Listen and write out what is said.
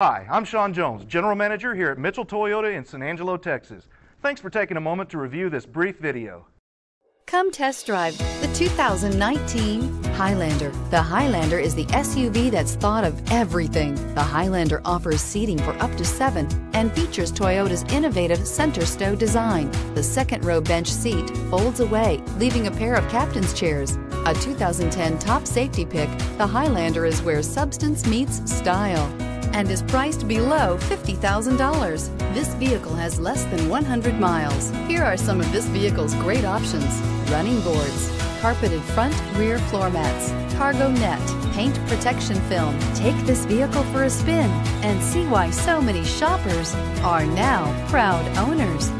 Hi, I'm Sean Jones, General Manager here at Mitchell Toyota in San Angelo, Texas. Thanks for taking a moment to review this brief video. Come test drive the 2019 Highlander. The Highlander is the SUV that's thought of everything. The Highlander offers seating for up to seven and features Toyota's innovative center stow design. The second row bench seat folds away, leaving a pair of captain's chairs. A 2010 top safety pick, the Highlander is where substance meets style and is priced below $50,000. This vehicle has less than 100 miles. Here are some of this vehicle's great options. Running boards, carpeted front rear floor mats, cargo net, paint protection film. Take this vehicle for a spin and see why so many shoppers are now proud owners.